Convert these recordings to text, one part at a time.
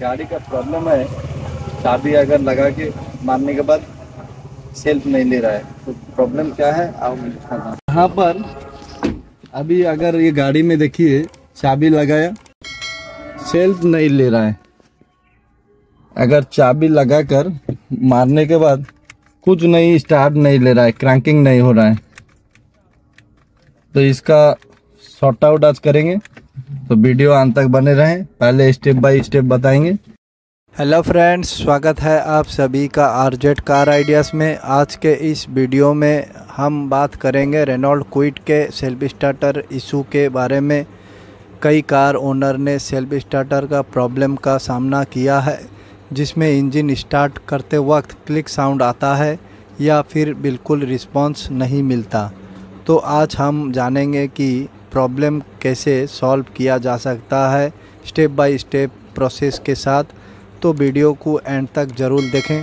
गाड़ी का प्रॉब्लम है। चाबी अगर लगा के मारने के बाद सेल्फ नहीं ले रहा है तो प्रॉब्लम क्या है? यहाँ पर अभी अगर ये गाड़ी में देखिए, चाबी लगाया सेल्फ नहीं ले रहा है। अगर चाबी लगाकर मारने के बाद कुछ नहीं स्टार्ट नहीं ले रहा है क्रैंकिंग नहीं हो रहा है तो इसका शॉर्ट आउट आज करेंगे। तो वीडियो अंत तक बने रहें। पहले स्टेप बाय स्टेप बताएँगे। हेलो फ्रेंड्स स्वागत है आप सभी का आरजेट कार आइडियाज़ में। आज के इस वीडियो में हम बात करेंगे रेनॉल्ड क्विट के सेल्फ स्टार्टर इशू के बारे में। कई कार ओनर ने सेल्फ स्टार्टर का प्रॉब्लम का सामना किया है, जिसमें इंजन स्टार्ट करते वक्त क्लिक साउंड आता है या फिर बिल्कुल रिस्पांस नहीं मिलता। तो आज हम जानेंगे कि प्रॉब्लम कैसे सॉल्व किया जा सकता है स्टेप बाय स्टेप प्रोसेस के साथ तो वीडियो को एंड तक ज़रूर देखें।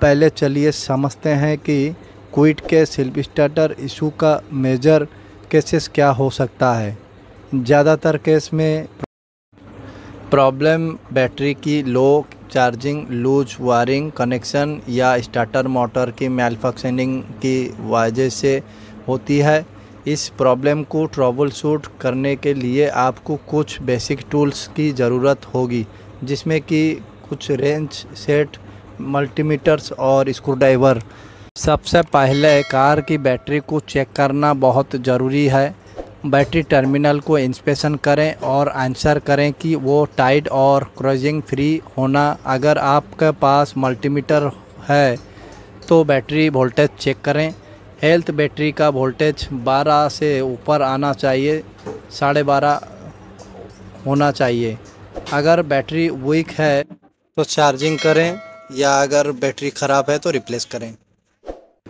पहले चलिए समझते हैं कि क्विट के सेल्फ स्टार्टर इशू का मेजर केसेस क्या हो सकता है। ज़्यादातर केस में प्रॉब्लम, बैटरी की low charging, loose wiring, connection या स्टार्टर मोटर की मेल फंक्शनिंग की वजह से होती है। इस प्रॉब्लम को ट्रबल शूट करने के लिए आपको कुछ बेसिक टूल्स की ज़रूरत होगी, जिसमें कि कुछ रेंज सेट मल्टीमीटर्स और स्क्रूड्राइवर सबसे पहले कार की बैटरी को चेक करना बहुत ज़रूरी है। बैटरी टर्मिनल को इंस्पेक्शन करें और आंसर करें कि वो टाइट और क्रोजिंग फ्री होना। अगर आपके पास मल्टीमीटर है तो बैटरी वोल्टेज चेक करें। हेल्थ बैटरी का वोल्टेज 12 से ऊपर आना चाहिए, साढ़े बारह होना चाहिए। अगर बैटरी वीक है तो चार्जिंग करें या अगर बैटरी ख़राब है तो रिप्लेस करें।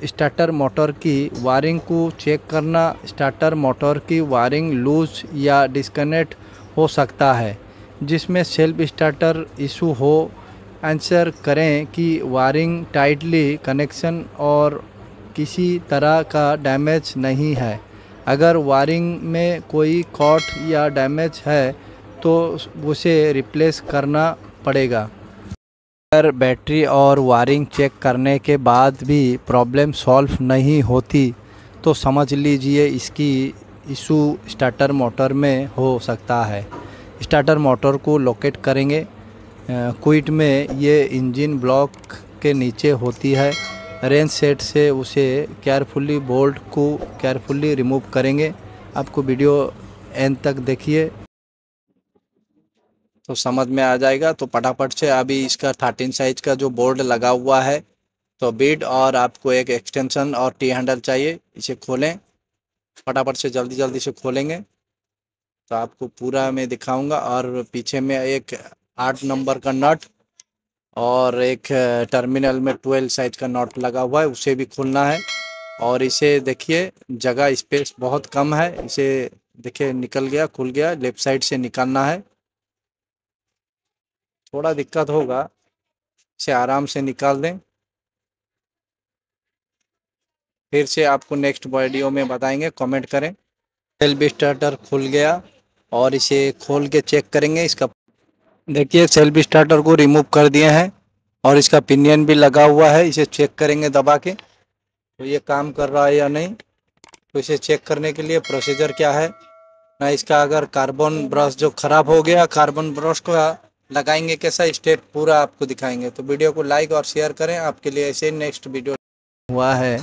स्टार्टर मोटर की वायरिंग को चेक करना, स्टार्टर मोटर की वायरिंग लूज या डिस्कनेक्ट हो सकता है, जिसमें सेल्फ स्टार्टर इशू हो। आंसर करें कि वायरिंग टाइटली कनेक्शन और किसी तरह का डैमेज नहीं है। अगर वायरिंग में कोई कॉट या डैमेज है तो उसे रिप्लेस करना पड़ेगा। अगर बैटरी और वायरिंग चेक करने के बाद भी प्रॉब्लम सॉल्व नहीं होती तो समझ लीजिए इसकी इशू स्टार्टर मोटर में हो सकता है। स्टार्टर मोटर को लोकेट करेंगे। क्विट में ये इंजन ब्लॉक के नीचे होती है। रेंज सेट से उसे केयरफुली बोल्ट को केयरफुली रिमूव करेंगे। आपको वीडियो एंड तक देखिए। तो समझ में आ जाएगा। तो फटाफट से अभी इसका थर्टीन साइज़ का जो बोर्ड लगा हुआ है तो बीड और आपको एक एक्सटेंशन और टी हैंडल चाहिए, इसे खोलें। फटाफट से जल्दी जल्दी से खोलेंगे। तो आपको पूरा मैं दिखाऊँगा और पीछे में एक आठ नंबर का नट और एक टर्मिनल में ट्वेल्व साइज़ का नॉट लगा हुआ है, उसे भी खोलना है। और इसे देखिए, जगह स्पेस बहुत कम है, इसे देखिए, निकल गया, खुल गया, लेफ़्ट साइड से निकालना है। थोड़ा दिक्कत होगा, इसे आराम से निकाल दें। फिर से आपको नेक्स्ट वीडियो में बताएँगे, कमेंट करें। सेल्फ स्टार्टर खुल गया, और इसे खोल के चेक करेंगे, इसका देखिए सेल्फ स्टार्टर को रिमूव कर दिए हैं और इसका पिनियन भी लगा हुआ है। इसे चेक करेंगे दबा के। तो ये काम कर रहा है या नहीं? तो इसे चेक करने के लिए प्रोसीजर क्या है? ना इसका अगर कार्बन ब्रश जो ख़राब हो गया कार्बन ब्रश को लगाएँगे कैसा? स्टेप पूरा आपको दिखाएँगे। तो वीडियो को लाइक और शेयर करें। आपके लिए ऐसे नेक्स्ट वीडियो हुआ है।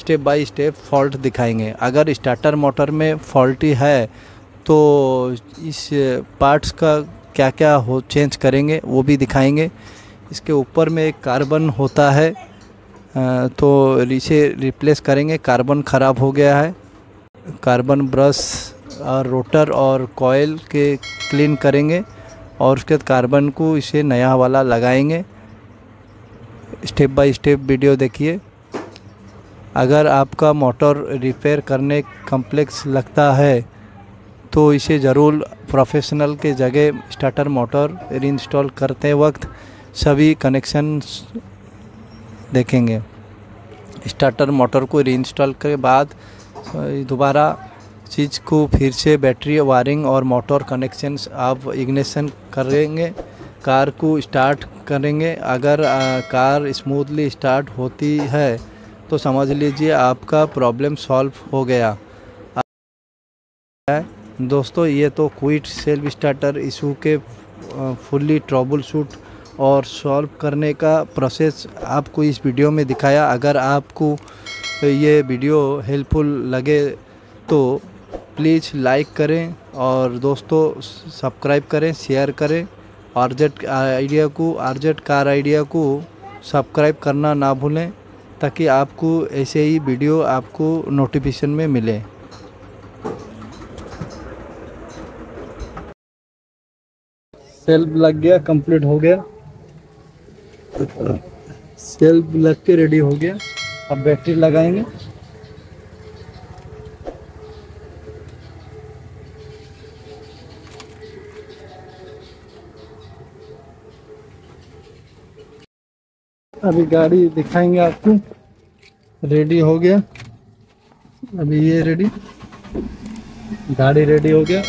स्टेप बाय स्टेप फॉल्ट दिखाएँगे। अगर स्टार्टर मोटर में फॉल्टी है तो इस पार्ट्स का क्या क्या हो चेंज करेंगे, वो भी दिखाएँगे। इसके ऊपर में एक कार्बन होता है तो इसे रिप्लेस करेंगे कार्बन ख़राब हो गया है। कार्बन ब्रश और रोटर और कॉयल के क्लीन करेंगे और उसके बाद कार्बन को इसे नया वाला लगाएँगे। स्टेप बाय स्टेप वीडियो देखिए। अगर आपका मोटर रिपेयर करने कम्प्लेक्स लगता है तो इसे ज़रूर प्रोफेशनल के जगह स्टार्टर मोटर रीइंस्टॉल करते वक्त सभी कनेक्शन देखेंगे। स्टार्टर मोटर को रीइंस्टॉल के बाद दोबारा चीज़ को फिर से बैटरी वायरिंग और मोटर कनेक्शंस आप इग्निशन करेंगे कार को स्टार्ट करेंगे। अगर आ, कार स्मूथली स्टार्ट होती है तो समझ लीजिए आपका प्रॉब्लम सॉल्व हो गया। दोस्तों, ये तो क्विट सेल्फ स्टार्टर इशू के फुल्ली ट्रबल शूट और सॉल्व करने का प्रोसेस आपको इस वीडियो में दिखाया। अगर आपको ये वीडियो हेल्पफुल लगे तो प्लीज़ लाइक करें और दोस्तों, सब्सक्राइब करें, शेयर करें। आरजेट आइडिया को, आरजेट कार आइडिया को सब्सक्राइब करना ना भूलें, ताकि आपको ऐसे ही वीडियो आपको नोटिफिकेशन में मिले। सेल्फ लग गया, कंप्लीट हो गया। सेल्फ लग के रेडी हो गया। अब बैटरी लगाएँगे। अभी गाड़ी दिखाएँगे आपको। रेडी हो गया। अभी ये रेडी। गाड़ी रेडी हो गया।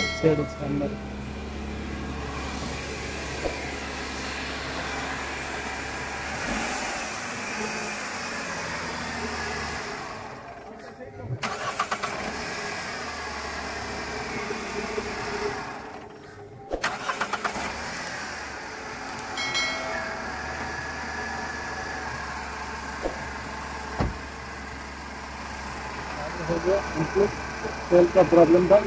हो गया। उनको सेल का प्रॉब्लम था।